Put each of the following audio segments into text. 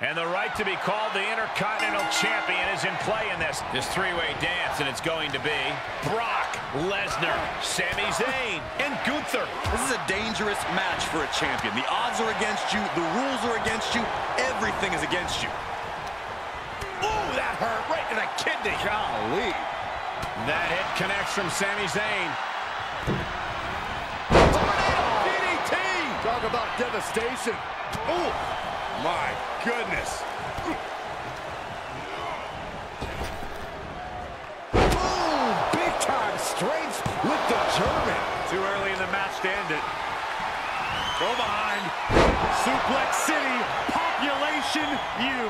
And the right to be called the Intercontinental Champion is in play in this. This three-way dance, and it's going to be Brock Lesnar, Sami Zayn, and Gunther. This is a dangerous match for a champion. The odds are against you. The rules are against you. Everything is against you. Ooh, that hurt right in the kidney. Golly. That hit connects from Sami Zayn. Tornado DDT! Talk about devastation. Ooh, my goodness. Boom! Big time strength with the German. Too early in the match to end it. Go behind. Suplex City, population you.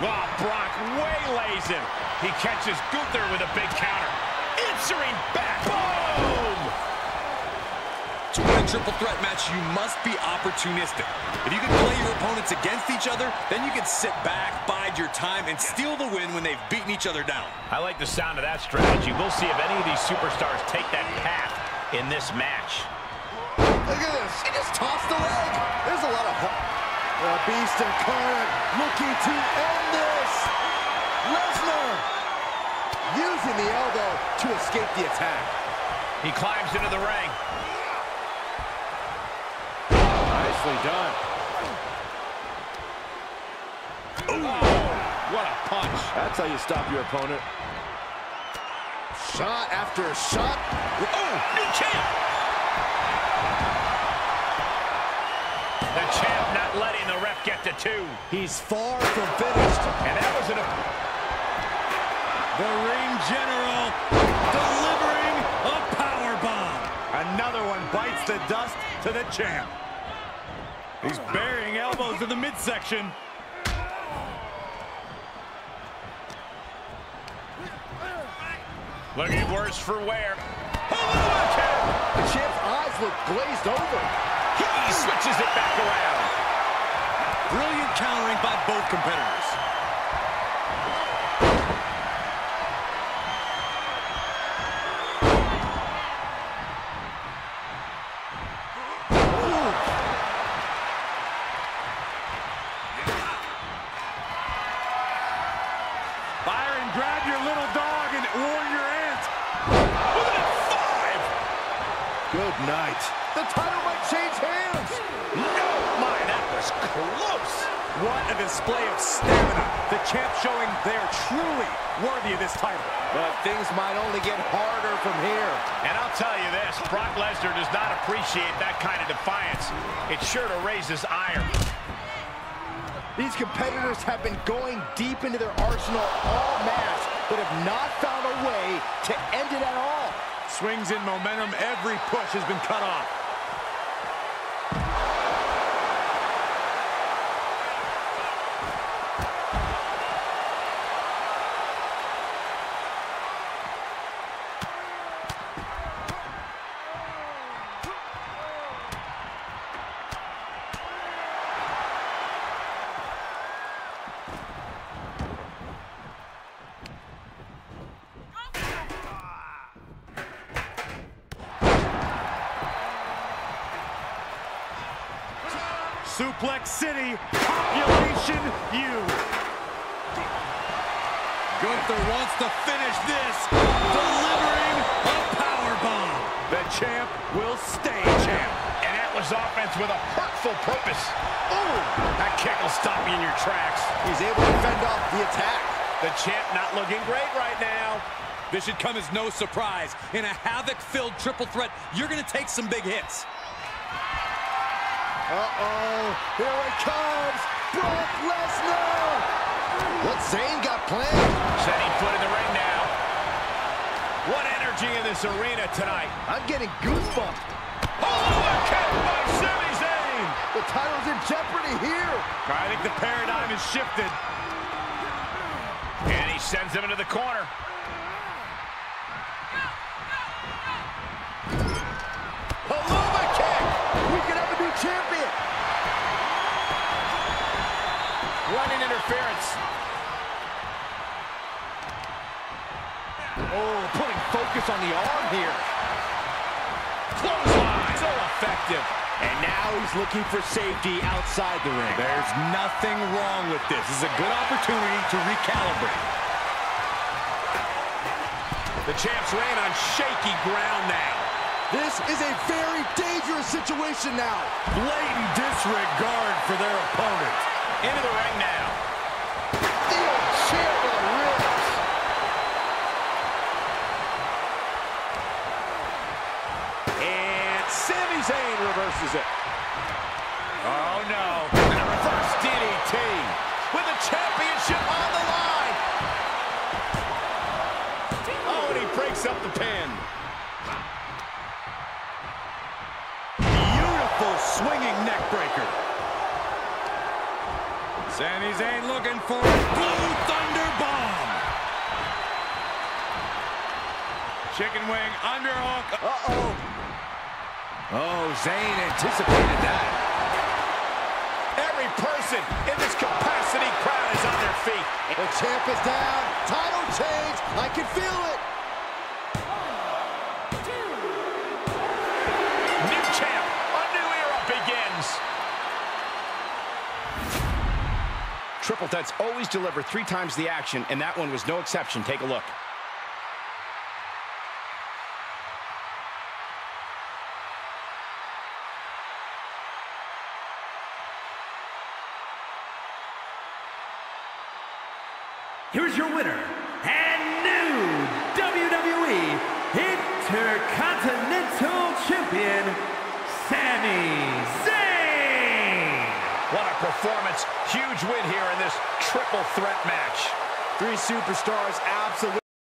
Oh, ah, Brock waylays him. He catches Gunther with a big counter. Answering back. Boom! To win a triple threat match, you must be opportunistic. If you can play your opponents against each other, then you can sit back, bide your time, and steal the win when they've beaten each other down. I like the sound of that strategy. We'll see if any of these superstars take that path in this match. Look at this. He just tossed the leg. There's a lot of... The Beast incarnate looking to end this. Lesnar using the elbow to escape the attack. He climbs into the ring. Nicely done. Oh, what a punch. That's how you stop your opponent. Shot after shot. Oh, new champ. The champ not letting the ref get to two. He's far from finished. And that was an... The ring general delivering a power bomb. Another one bites the dust to the champ. He's burying elbows in the midsection. Looking worse for wear. Oh, the champ's eyes look glazed over. He switches it back around. Brilliant countering by both competitors. Byron, grab your little dog and warrior ant. Five. Good night. The title might change hands. No, my, that was close. What a display of stamina. The champ showing they're truly worthy of this title. But things might only get harder from here. And I'll tell you this, Brock Lesnar does not appreciate that kind of defiance. It's sure to raise his ire. These competitors have been going deep into their arsenal all match, but have not found a way to end it at all. Swings in momentum. Every push has been cut off. Suplex City, population you. Gunther wants to finish this, delivering a power bomb. The champ will stay champ. And that was offense with a hurtful purpose. Ooh, that kick will stop you in your tracks. He's able to fend off the attack. The champ not looking great right now. This should come as no surprise. In a havoc-filled triple threat, you're going to take some big hits. Uh-oh, here it comes, Brock Lesnar! What Zayn got planned? Setting foot in the ring now. What energy in this arena tonight. I'm getting goosebumps. Oh, kick by Sami Zayn. The title's in jeopardy here. I think the paradigm has shifted. And he sends him into the corner. Paloma kick! We could have a new champion! Interference. Oh, putting focus on the arm here. Clothesline. So effective. And now he's looking for safety outside the ring. There's nothing wrong with this. This is a good opportunity to recalibrate. The champ's reign on shaky ground now. This is a very dangerous situation now. Blatant disregard for their opponent. Into the ring now. And Sami Zayn reverses it. Oh, no. And a reverse DDT with the championship on the line. Oh, and he breaks up the pin. Beautiful swinging neck breaker. Sami Zayn looking for a Blue Thunder Bomb. Chicken wing underhook. Uh-oh. Oh, Zayn anticipated that. Every person in this capacity crowd is on their feet. The champ is down. Title change. I can feel it. New champ. A new era begins. Triple Threats always deliver three times the action, and that one was no exception. Take a look. Here's your winner and new WWE Intercontinental Champion, Sami Zayn. Performance. Huge win here in this triple threat match. Three superstars absolutely.